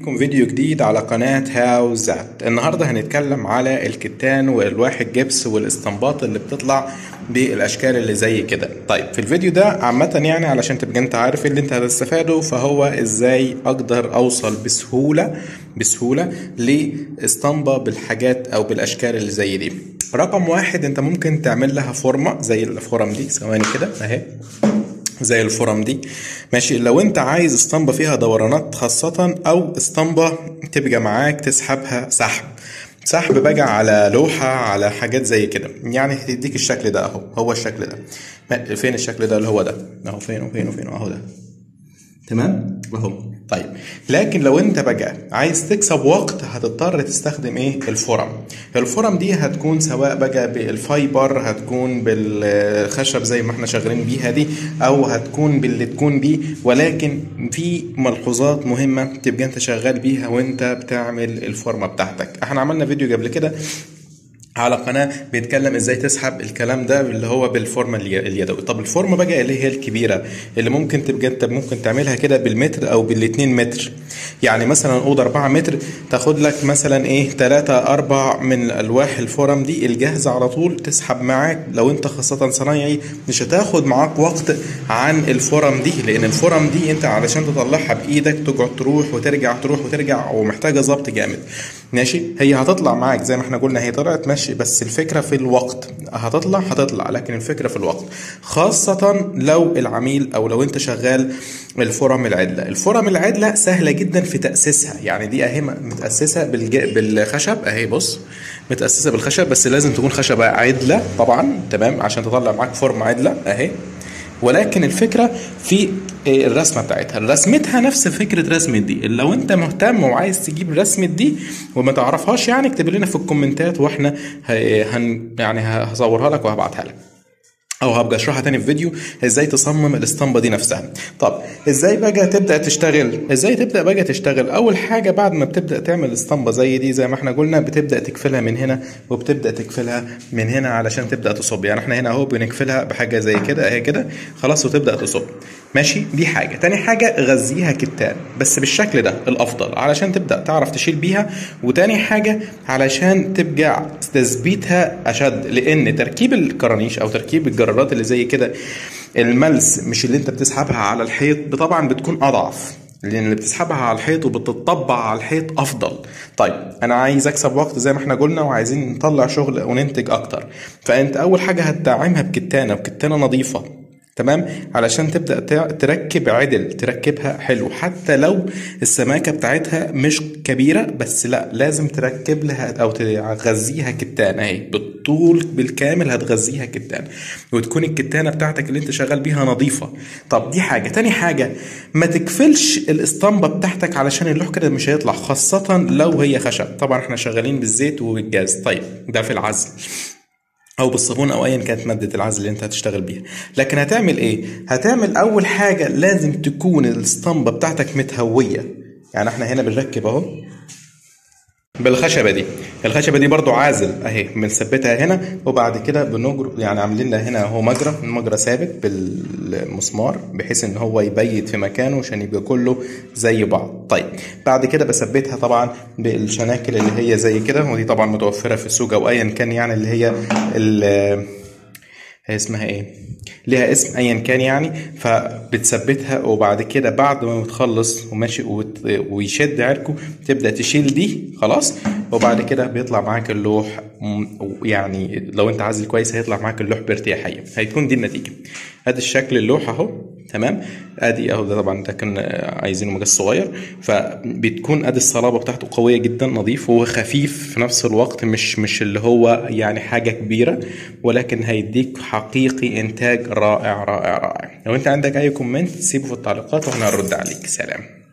لكم فيديو جديد على قناة هاو زات النهاردة هنتكلم على الكتان والواحد جبس والاستنباط اللي بتطلع بالأشكال اللي زي كده. طيب في الفيديو ده عامة يعني علشان تبقى انت عارف اللي انت هتستفاده فهو إزاي أقدر أوصل بسهولة بسهولة لإسطمبة بالحاجات أو بالأشكال اللي زي دي. رقم واحد انت ممكن تعمل لها فورمة زي الفورم دي ثواني كده أهي. زي الفرم دي. ماشي. لو انت عايز اسطمبة فيها دورانات خاصة أو اسطمبة تبقى معاك تسحبها سحب. سحب بقى على لوحة على حاجات زي كده. يعني هتديك الشكل ده اهو. هو الشكل ده. فين الشكل ده؟ اللي هو ده. اهو فين وفين وفين؟ اهو ده. تمام؟ اهو. طيب. لكن لو انت بقى عايز تكسب وقت هتضطر تستخدم إيه؟ الفرم. الفرم دي هتكون سواء بقى بالفايبر هتكون بالخشب زي ما إحنا شغالين بيها دي أو هتكون باللي تكون بيه. ولكن في ملحوظات مهمة تبقى انت شغال بيها وانت بتعمل الفورمه بتاعتك. إحنا عملنا فيديو قبل كده على قناة بيتكلم إزاي تسحب الكلام ده اللي هو بالفورمة اليدوي طب الفورمة بقى اللي هي الكبيرة اللي ممكن تبقى انت ممكن تعملها كده بالمتر أو بالاتنين متر. يعني مثلا أوضة 4 متر تاخد لك مثلا إيه 3 4 من الالواح الفورم دي الجاهزة على طول تسحب معاك. لو أنت خاصة صنايعي مش هتاخد معاك وقت عن الفورم دي لأن الفورم دي أنت علشان تطلعها بإيدك تقعد تروح وترجع تروح وترجع ومحتاجة ظبط جامد. ماشي؟ هي هتطلع معاك زي ما إحنا قلنا هي طلعت ماشي بس الفكرة في الوقت. هتطلع هتطلع لكن الفكرة في الوقت. خاصة لو العميل أو لو أنت شغال الفورم العدلة. الفورم العدلة سهلة جدا في تأسيسها. يعني دي أهي متأسسة بالج... بالخشب. أهي بص متأسسة بالخشب بس لازم تكون خشبة عدلة طبعا تمام؟ عشان تطلع معاك فورم عدلة. أهي. ولكن الفكرة في الرسمة بتاعتها؟ رسمتها نفس فكرة رسمه دي لو انت مهتم وعايز تجيب رسمه دي وما تعرفهاش يعني اكتب لنا في ال commentات وإحنا هن يعني هصورها لك وهبعتها لك. أو هبقى أشرحها تاني في فيديو إزاي تصمم الاسطمبة دي نفسها. طب إزاي بقى تبدأ تشتغل؟ إزاي تبدأ بقى تشتغل؟ أول حاجة بعد ما بتبدأ تعمل اسطمبة زي دي زي ما إحنا قلنا بتبدأ تكفلها من هنا وبتبدأ تكفلها من هنا علشان تبدأ تصب. يعني إحنا هنا أهو بنكفلها بحاجة زي كده أهي كده خلاص وتبدأ تصب. ماشي؟ دي حاجة. تاني حاجة غذيها كتان بس بالشكل ده الأفضل علشان تبدأ تعرف تشيل بيها. وتاني حاجة علشان تبقى تثبيتها أشد لأن تركيب الكرانيش أو تركيب الجرارات اللي زي كده الملس مش اللي أنت بتسحبها على الحيط طبعا بتكون أضعف لأن اللي بتسحبها على الحيط وبتطبع على الحيط أفضل. طيب أنا عايز أكسب وقت زي ما إحنا قلنا وعايزين نطلع شغل وننتج أكتر. فأنت أول حاجة هتدعمها بكتانة بكتانه نظيفة. تمام؟ علشان تبدأ تركب عدل تركبها حلو. حتى لو السماكة بتاعتها مش كبيرة بس لا لازم تركب لها أو تغذيها كتان. أهي بالطول بالكامل هتغذيها كتان. وتكون الكتانة بتاعتك اللي أنت شغال بيها نظيفة. طب دي حاجة. تاني حاجة ما تكفلش الإسطمبة بتاعتك علشان اللوح كده مش هيطلع خاصة لو هي خشب. طبعا إحنا شغالين بالزيت والجاز. طيب ده في العزل. أو بالصابون أو ايا كانت مادة العزل اللي أنت هتشتغل بيها. لكن هتعمل إيه؟ هتعمل أول حاجة لازم تكون الأسطمبة بتاعتك متهوية. يعني إحنا هنا بنركب أهو. بالخشبة دي. الخشبة دي برضو عازل أهي بنثبتها هنا وبعد كده بنجر يعني عاملين لها هنا أهو مجرى المجرى ثابت بالمسمار بحيث إن هو يبيت في مكانه عشان يبقى كله زي بعض. طيب بعد كده بثبتها طبعا بالشناكل اللي هي زي كده ودي طبعا متوفرة في السوق أو ايا كان يعني اللي هي هي اسمها إيه؟ ليها اسم ايا كان يعني فبتثبتها وبعد كده بعد ما بتخلص وماشي ويشد عركه تبدا تشيل دي خلاص. وبعد كده بيطلع معاك اللوح يعني لو انت عازل كويس هيطلع معاك اللوح بارتياحيه هيكون دي النتيجة. ادي الشكل اللوح اهو. تمام؟ آدي أهو ده طبعا ده كان عايزينه مقاس صغير. فبتكون آدي الصلابة بتاعته قوية جدا نظيف وخفيف في نفس الوقت مش مش اللي هو يعني حاجة كبيرة ولكن هيديك حقيقي إنتاج رائع رائع رائع. لو أنت عندك أي كومنت سيبه في التعليقات وإحنا هنرد عليك. سلام.